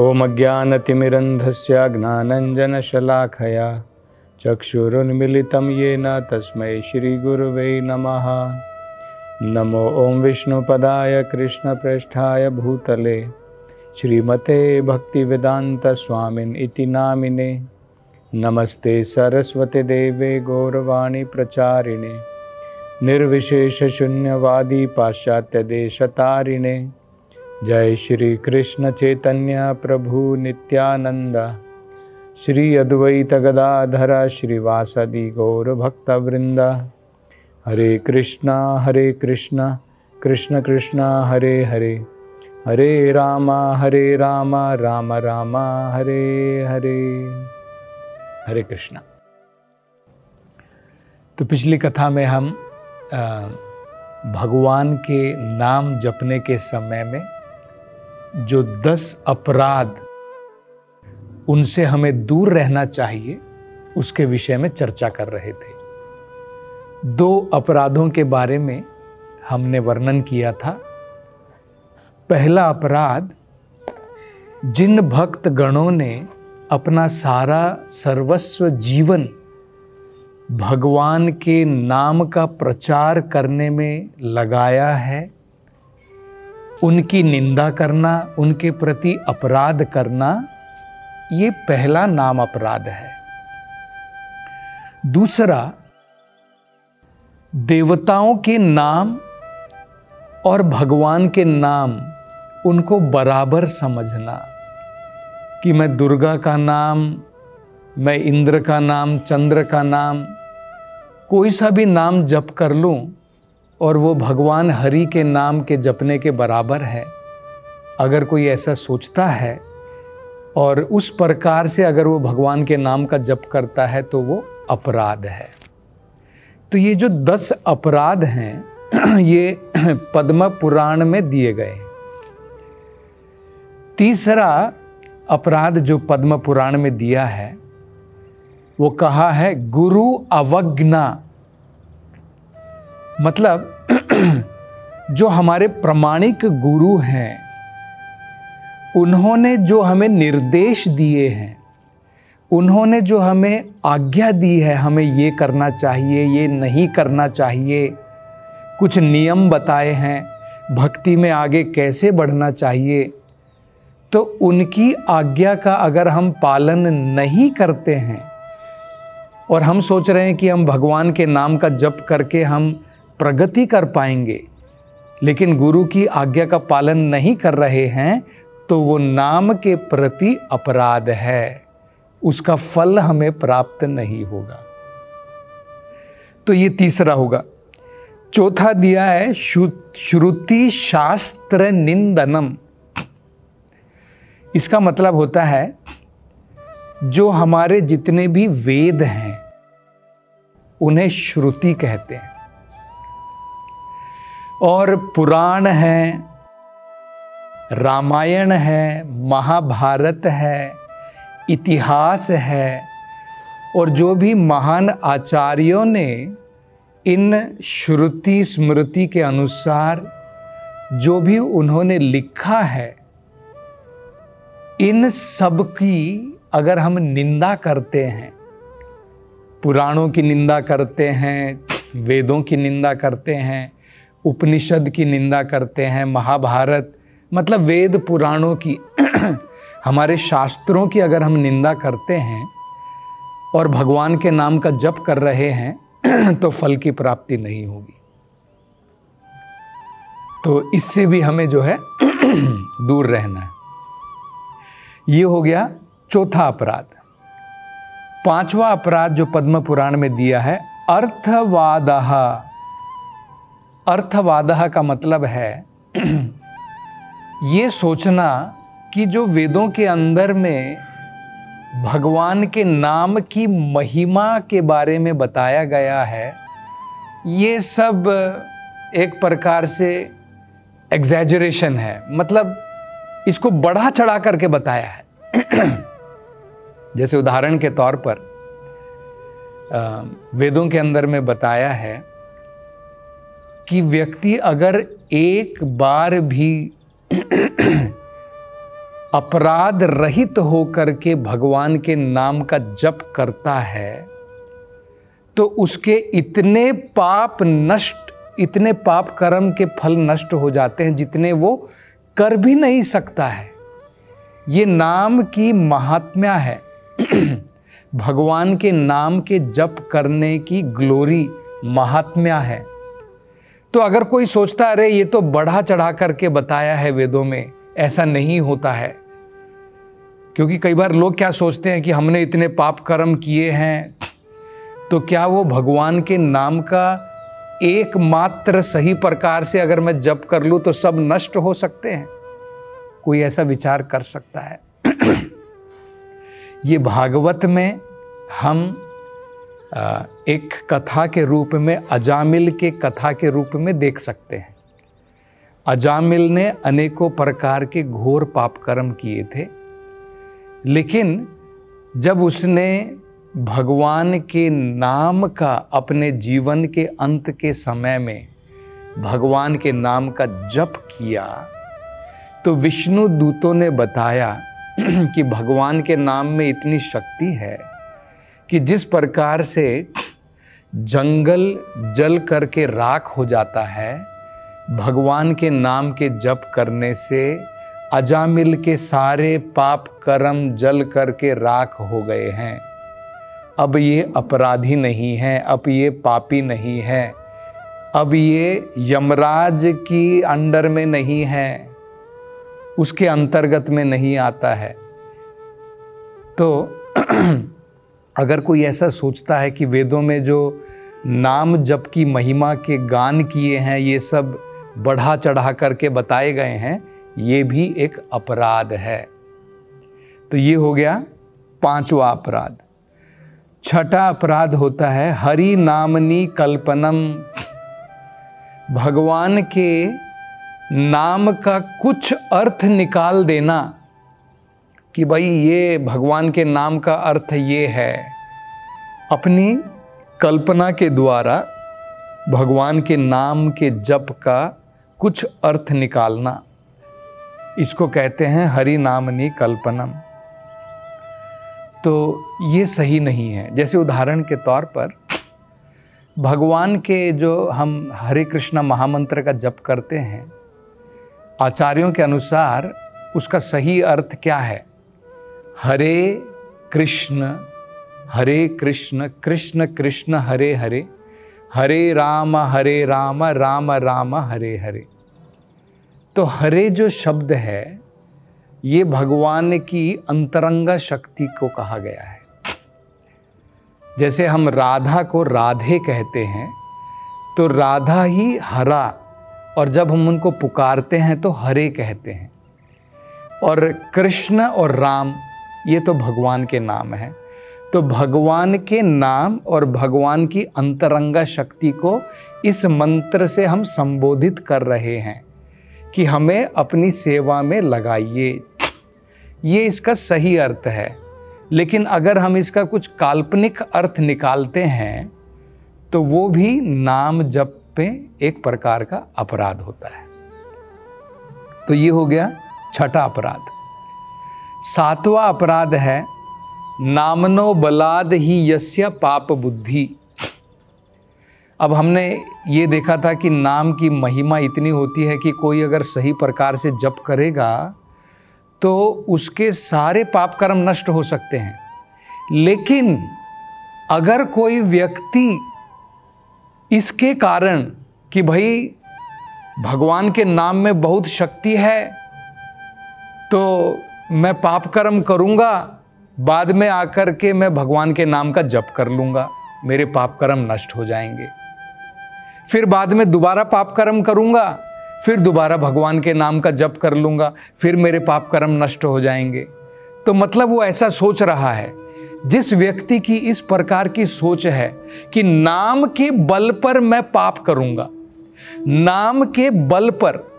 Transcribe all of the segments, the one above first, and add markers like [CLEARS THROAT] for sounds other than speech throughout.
ॐ अज्ञानतिमिरन्धस्य ज्ञानञ्जनशलाखया चक्षुरुन्मिलितं येन तस्मै श्रीगुरुवे नमः। नमो ॐ विष्णुपदाय कृष्णप्रेष्ठाय भूतले। श्रीमते भक्तिवेदान्तस्वामिन् इति नामिने। नमस्ते सरस्वती देवे गौरवाणी प्रचारिणे निर्विशेषशून्यवादी पाश्चात्यदेशतारिणे जय श्री कृष्ण चैतन्य प्रभु नित्यानंद। श्री अद्वैत गदाधर श्रीवासदि गौर भक्तवृंद। हरे कृष्णा हरे कृष्णा, कृष्ण कृष्ण, हरे हरे। हरे राम हरे राम राम राम, हरे हरे। हरे कृष्णा। तो पिछली कथा में हम भगवान के नाम जपने के समय में जो दस अपराध उनसे हमें दूर रहना चाहिए, उसके विषय में चर्चा कर रहे थे। दो अपराधों के बारे में हमने वर्णन किया था। पहला अपराध, जिन भक्त गणों ने अपना सारा सर्वस्व जीवन भगवान के नाम का प्रचार करने में लगाया है उनकी निंदा करना, उनके प्रति अपराध करना, ये पहला नाम अपराध है। दूसरा, देवताओं के नाम और भगवान के नाम, उनको बराबर समझना कि मैं दुर्गा का नाम, मैं इंद्र का नाम, चंद्र का नाम, कोई सा भी नाम जप कर लूँ और वो भगवान हरि के नाम के जपने के बराबर है। अगर कोई ऐसा सोचता है और उस प्रकार से अगर वो भगवान के नाम का जप करता है तो वो अपराध है। तो ये जो दस अपराध हैं, [CLEARS THROAT] ये [CLEARS THROAT] पद्म पुराण में दिए गए तीसरा अपराध जो पद्म पुराण में दिया है, वो कहा है, गुरु अवज्ञा। मतलब [CLEARS THROAT] जो हमारे प्रमाणिक गुरु हैं, उन्होंने जो हमें निर्देश दिए हैं, उन्होंने जो हमें आज्ञा दी है, हमें ये करना चाहिए, ये नहीं करना चाहिए, कुछ नियम बताए हैं, भक्ति में आगे कैसे बढ़ना चाहिए तो उनकी आज्ञा का अगर हम पालन नहीं करते हैं, और हम सोच रहे हैं कि हम भगवान के नाम का जप करके हम प्रगति कर पाएँगे। लेकिन गुरु की आज्ञा का पालन नहीं कर रहे हैं तो वो नाम के प्रति अपराध है। उसका फल हमें प्राप्त नहीं होगा। तो ये तीसरा होगा। चौथा दिया है श्रुति शास्त्र निंदनम। इसका मतलब होता है, जो हमारे जितने भी वेद हैं, उन्हें श्रुति कहते हैं। और पुराण है, रामायण है, महाभारत है, इतिहास है, और जो भी महान आचार्यों ने इन श्रुति स्मृति के अनुसार जो भी उन्होंने लिखा है, इन सब की अगर हम निंदा करते हैं, पुराणों की निंदा करते हैं, वेदों की निंदा करते हैं उपनिषद की निंदा करते हैं, महाभारत मतलब वेद पुराणों की। [CLEARS THROAT] हमारे शास्त्रों की अगर हम निंदा करते हैं और भगवान के नाम का जप कर रहे हैं [CLEARS THROAT] तो फल की प्राप्ति नहीं होगी। तो इससे भी हमें जो है, [CLEARS THROAT] दूर रहना है। ये हो गया चौथा अपराध। पांचवा अपराध जो पद्म पुराण में दिया है, अर्थवाद। अर्थवाद का मतलब है, ये सोचना कि जो वेदों के अंदर में भगवान के नाम की महिमा के बारे में बताया गया है, ये सब एक प्रकार से एग्जैजरेशन है। मतलब इसको बढ़ा चढ़ा करके बताया है। [CLEARS THROAT] जैसे उदाहरण के तौर पर वेदों के अंदर में बताया है कि व्यक्ति अगर एक बार भी अपराध रहित होकर के भगवान के नाम का जप करता है तो उसके इतने पाप नष्ट, इतने पाप कर्म के फल नष्ट हो जाते हैं जितने वो कर भी नहीं सकता है। ये नाम की महात्म्या है। [CLEARS THROAT] भगवान के नाम के जप करने की ग्लोरी महात्म्या है। तो अगर कोई सोचता, अरे, ये तो बढ़ा चढ़ा करके बताया है वेदों में, ऐसा नहीं होता है। क्योंकि कई बार लोग क्या सोचते हैं कि हमने इतने पाप कर्म किए हैं तो क्या वो भगवान के नाम का एकमात्र सही प्रकार से अगर मैं जप कर लूँ तो सब नष्ट हो सकते हैं? कोई ऐसा विचार कर सकता है। [CLEARS THROAT] ये भागवत में हम एक कथा के रूप में अजामिल के कथा के रूप में देख सकते हैं। अजामिल ने अनेकों प्रकार के घोर पाप कर्म किए थे, लेकिन जब उसने भगवान के नाम का अपने जीवन के अंत के समय में भगवान के नाम का जप किया तो विष्णु दूतों ने बताया [CLEARS THROAT] कि भगवान के नाम में इतनी शक्ति है। कि जिस प्रकार से जंगल जल करके राख हो जाता है, भगवान के नाम के जप करने से अजामिल के सारे पाप कर्म जल करके राख हो गए हैं। अब ये अपराधी नहीं है, अब ये पापी नहीं है। अब ये यमराज की अंडर में नहीं है, उसके अंतर्गत में नहीं आता है। तो [CLEARS THROAT] अगर कोई ऐसा सोचता है कि वेदों में जो नाम जप की महिमा के गान किए हैं, ये सब बढ़ा चढ़ा करके बताए गए हैं, ये भी एक अपराध है। तो ये हो गया पांचवा अपराध। छठा अपराध होता है, हरि नामनी कल्पनम। भगवान के नाम का कुछ अर्थ निकाल देना। कि भाई ये भगवान के नाम का अर्थ ये है। अपनी कल्पना के द्वारा भगवान के नाम के जप का कुछ अर्थ निकालना। इसको कहते हैं हरि नामनी कल्पनम। तो ये सही नहीं है। जैसे उदाहरण के तौर पर भगवान के जो हम हरे कृष्ण महामंत्र का जप करते हैं, आचार्यों के अनुसार उसका सही अर्थ क्या है? हरे कृष्ण हरे कृष्ण कृष्ण कृष्ण हरे हरे हरे राम हरे राम राम राम हरे हरे। तो हरे जो शब्द है, ये भगवान की अंतरंगा शक्ति को कहा गया है। जैसे हम राधा को राधे कहते हैं तो राधा ही हरा, और जब हम उनको पुकारते हैं तो हरे कहते हैं। और कृष्ण और राम ये तो भगवान के नाम है। तो भगवान के नाम और भगवान की अंतरंगा शक्ति को इस मंत्र से हम संबोधित कर रहे हैं कि हमें अपनी सेवा में लगाइए। ये इसका सही अर्थ है। लेकिन अगर हम इसका कुछ काल्पनिक अर्थ निकालते हैं तो वो भी नाम जप पे एक प्रकार का अपराध होता है। तो ये हो गया छठा अपराध। सातवां अपराध है, नामनो बलाद ही यस्य पाप बुद्धि। अब हमने ये देखा था कि नाम की महिमा इतनी होती है कि कोई अगर सही प्रकार से जप करेगा तो उसके सारे पाप कर्म नष्ट हो सकते हैं। लेकिन अगर कोई व्यक्ति इसके कारण कि भाई भगवान के नाम में बहुत शक्ति है तो मैं पाप कर्म करूँगा, बाद में आकर के मैं भगवान के नाम का जप कर लूँगा, मेरे पाप कर्म नष्ट हो जाएँगे। फिर बाद में दोबारा पाप कर्म करूँगा, फिर दोबारा भगवान के नाम का जप कर लूँगा, फिर मेरे पाप कर्म नष्ट हो जाएँगे। तो मतलब वो ऐसा सोच रहा है, जिस व्यक्ति की इस प्रकार की सोच है कि नाम के बल पर मैं पाप करूँगा, नाम के बल पर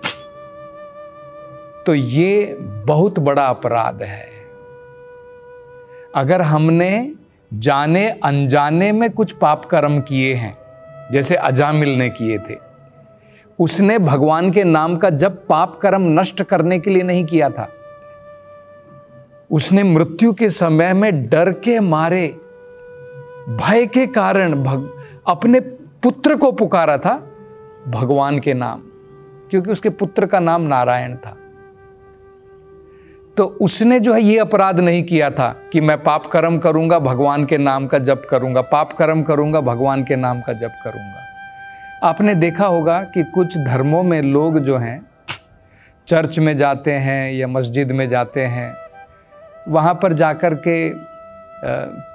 तो ये बहुत बड़ा अपराध है। अगर हमने जाने अनजाने में कुछ पाप कर्म किए हैं जैसे अजामिल ने किए थे उसने भगवान के नाम का जब पाप कर्म नष्ट करने के लिए नहीं किया था उसने मृत्यु के समय में डर के मारे भय के कारण भग, अपने पुत्र को पुकारा था भगवान के नाम क्योंकि उसके पुत्र का नाम नारायण था। तो उसने जो है ये अपराध नहीं किया था कि मैं पाप कर्म करूँगा, भगवान के नाम का जप करूँगा, पाप कर्म करूँगा, भगवान के नाम का जप करूँगा। आपने देखा होगा कि कुछ धर्मों में लोग जो हैं, चर्च में जाते हैं या मस्जिद में जाते हैं, वहाँ पर जाकर के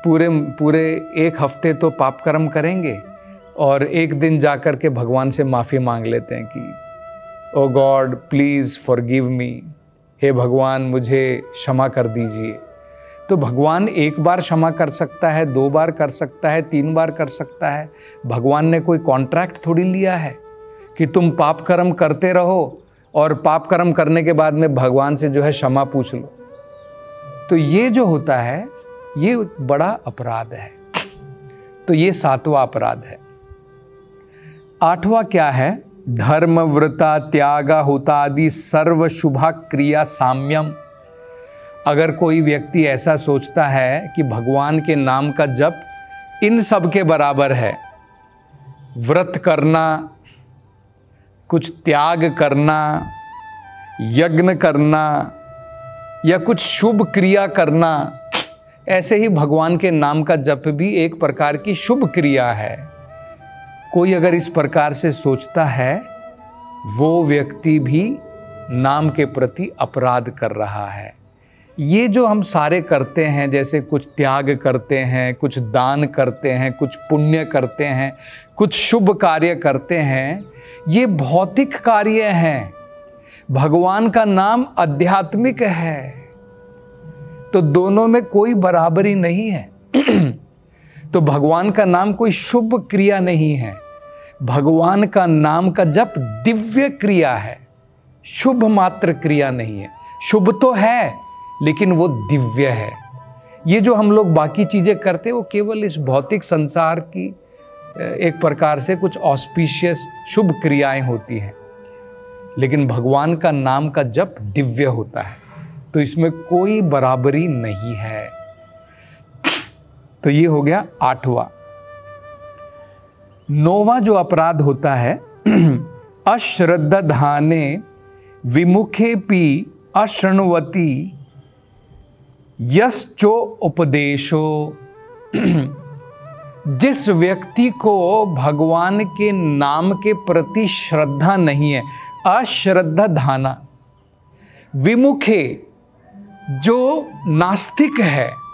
पूरे पूरे एक हफ़्ते तो पाप कर्म करेंगे और एक दिन जाकर के भगवान से माफ़ी मांग लेते हैं कि, oh God, please forgive me. हे भगवान, मुझे क्षमा कर दीजिए। तो भगवान एक बार क्षमा कर सकता है, दो बार कर सकता है, तीन बार कर सकता है। भगवान ने कोई कॉन्ट्रैक्ट थोड़ी लिया है कि तुम पाप कर्म करते रहो और पाप कर्म करने के बाद में भगवान से जो है क्षमा पूछ लो। तो ये जो होता है, ये बड़ा अपराध है। तो ये सातवां अपराध है। आठवां क्या है? धर्म व्रता त्याग, हुतादि, सर्व शुभा क्रिया साम्यम। अगर कोई व्यक्ति ऐसा सोचता है कि भगवान के नाम का जप इन सब के बराबर है, व्रत करना, कुछ त्याग करना, यज्ञ करना, या कुछ शुभ क्रिया करना, ऐसे ही भगवान के नाम का जप भी एक प्रकार की शुभ क्रिया है। कोई अगर इस प्रकार से सोचता है, वो व्यक्ति भी नाम के प्रति अपराध कर रहा है। ये जो हम सारे करते हैं, जैसे कुछ त्याग करते हैं, कुछ दान करते हैं, कुछ पुण्य करते हैं, कुछ शुभ कार्य करते हैं, ये भौतिक कार्य हैं। भगवान का नाम आध्यात्मिक है। तो दोनों में कोई बराबरी नहीं है। [CLEARS THROAT] तो भगवान का नाम कोई शुभ क्रिया नहीं है। भगवान का नाम का जप दिव्य क्रिया है। शुभ मात्र क्रिया नहीं है। शुभ तो है, लेकिन वो दिव्य है। ये जो हम लोग बाकी चीज़ें करते हैं, वो केवल इस भौतिक संसार की एक प्रकार से कुछ ऑस्पिशियस शुभ क्रियाएँ होती हैं। लेकिन भगवान का नाम का जप दिव्य होता है। तो इसमें कोई बराबरी नहीं है। तो ये हो गया आठवां। नोवा जो अपराध होता है [CLEARS THROAT] अश्रद्धाने विमुखे पी अशृणवती यश्चो उपदेशो। [CLEARS THROAT] जिस व्यक्ति को भगवान के नाम के प्रति श्रद्धा नहीं है अश्रद्धा धाना विमुखे, जो नास्तिक है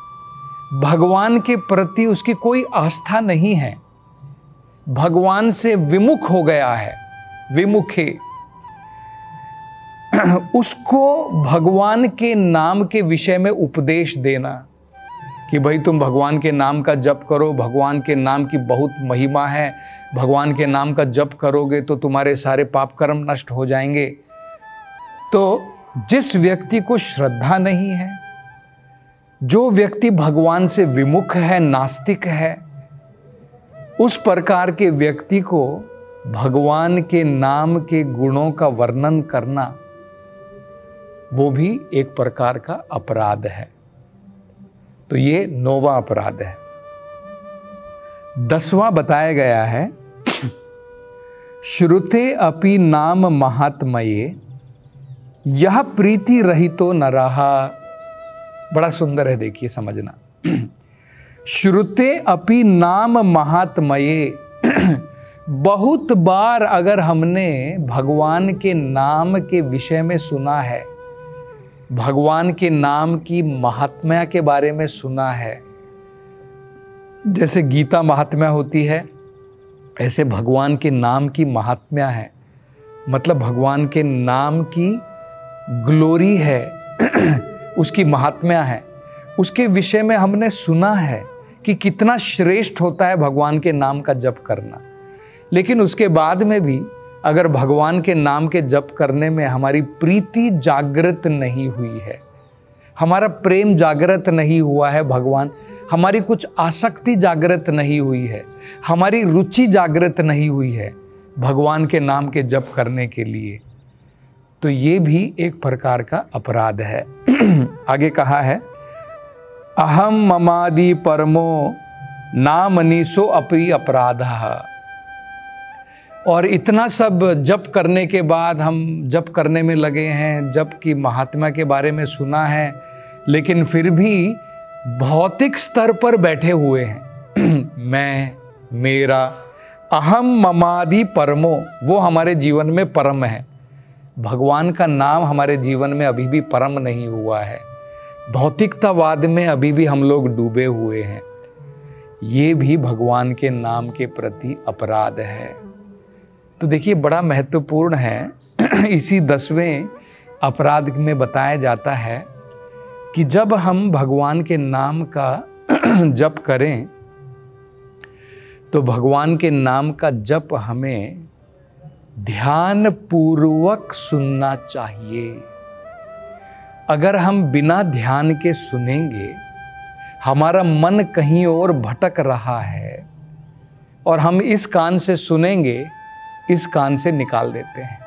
भगवान के प्रति उसकी कोई आस्था नहीं है। भगवान से विमुख हो गया है, विमुखे। [CLEARS THROAT] उसको भगवान के नाम के विषय में उपदेश देना कि भाई तुम भगवान के नाम का जप करो, भगवान के नाम की बहुत महिमा है, भगवान के नाम का जप करोगे तो तुम्हारे सारे पाप कर्म नष्ट हो जाएँगे। तो जिस व्यक्ति को श्रद्धा नहीं है जो व्यक्ति भगवान से विमुख है, नास्तिक है, उस प्रकार के व्यक्ति को भगवान के नाम के गुणों का वर्णन करना, वो भी एक प्रकार का अपराध है। तो ये नोवा अपराध है। दसवां बताया गया है, श्रुते अपि नाम महात्मये, यह प्रीति रहितो न रहा बड़ा सुंदर है देखिए समझना। श्रुते अपि नाम महात्मये। बहुत बार अगर हमने भगवान के नाम के विषय में सुना है, भगवान के नाम की महात्म्या के बारे में सुना है, जैसे गीता महात्म्या होती है, ऐसे भगवान के नाम की महात्म्या है। मतलब भगवान के नाम की ग्लोरी है। उसकी महात्म्या है। उसके विषय में हमने सुना है कि कितना श्रेष्ठ होता है भगवान के नाम का जप करना। लेकिन उसके बाद में भी अगर भगवान के नाम के जप करने में हमारी प्रीति जागृत नहीं हुई है, हमारा प्रेम जागृत नहीं हुआ है भगवान, हमारी कुछ आसक्ति जागृत नहीं हुई है, हमारी रुचि जागृत नहीं हुई है भगवान के नाम के जप करने के लिए। तो ये भी एक प्रकार का अपराध है। [CLEARS THROAT] आगे कहा है अहम ममादि परमो नामनीसो अपरी अपराध। और इतना सब जप करने के बाद हम जप करने में लगे हैं, जप की महात्मा के बारे में सुना है, लेकिन फिर भी भौतिक स्तर पर बैठे हुए हैं। [CLEARS THROAT] मैं, मेरा अहम ममादि परमो, वो हमारे जीवन में परम है। भगवान का नाम हमारे जीवन में अभी भी परम नहीं हुआ है। भौतिकतावाद में अभी भी हम लोग डूबे हुए हैं। ये भी भगवान के नाम के प्रति अपराध है। तो देखिए, बड़ा महत्वपूर्ण है। [CLEARS THROAT] इसी दसवें अपराध में बताया जाता है कि जब हम भगवान के नाम का [CLEARS THROAT] जप करें तो भगवान के नाम का जप हमें ध्यान पूर्वक सुनना चाहिए। अगर हम बिना ध्यान के सुनेंगे, हमारा मन कहीं और भटक रहा है और हम इस कान से सुनेंगे, इस कान से निकाल देते हैं।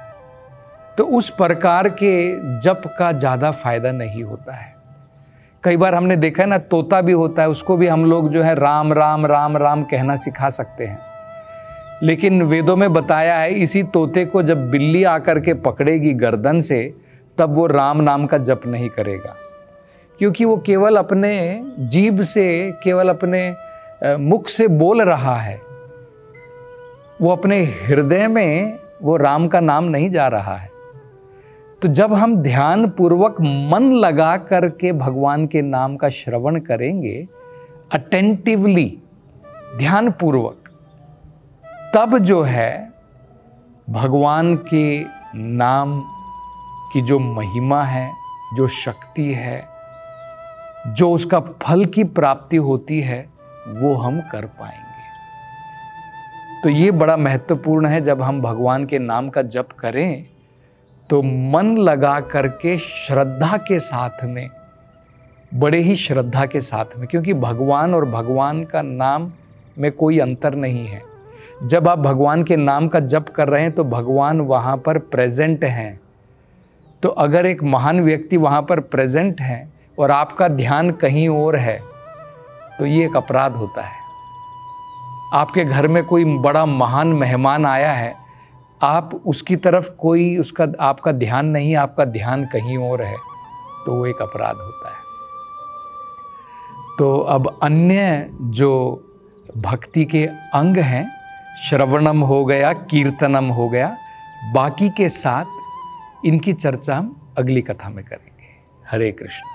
तो उस प्रकार के जप का ज़्यादा फ़ायदा नहीं होता है। कई बार हमने देखा है ना, तोता भी होता है, उसको भी हम लोग जो है राम राम राम राम कहना सिखा सकते हैं। लेकिन वेदों में बताया है, इसी तोते को जब बिल्ली आकर के पकड़ेगी गर्दन से, तब वो राम नाम का जप नहीं करेगा। क्योंकि वो केवल अपने जीभ से, केवल अपने मुख से बोल रहा है। वो अपने हृदय में वो राम का नाम नहीं जा रहा है। तो जब हम ध्यान पूर्वक मन लगा करके भगवान के नाम का श्रवण करेंगे अटेंटिवली ध्यान पूर्वक तब जो है, भगवान के नाम की जो महिमा है, जो शक्ति है, जो उसका फल की प्राप्ति होती है, वो हम कर पाएँगे। तो ये बड़ा महत्वपूर्ण है, जब हम भगवान के नाम का जप करें तो मन लगा करके श्रद्धा के साथ में, बड़े ही श्रद्धा के साथ में, क्योंकि भगवान और भगवान का नाम में कोई अंतर नहीं है। जब आप भगवान के नाम का जप कर रहे हैं तो भगवान वहाँ पर प्रेजेंट हैं। तो अगर एक महान व्यक्ति वहाँ पर प्रेजेंट है और आपका ध्यान कहीं और है तो ये एक अपराध होता है। आपके घर में कोई बड़ा महान मेहमान आया है, आप उसकी तरफ़ कोई उसका, आपका ध्यान नहीं, आपका ध्यान कहीं और है तो वो एक अपराध होता है। तो अब अन्य जो भक्ति के अंग हैं श्रवणम हो गया, कीर्तनम हो गया। बाकी के साथ इनकी चर्चा हम अगली कथा में करेंगे। हरे कृष्ण।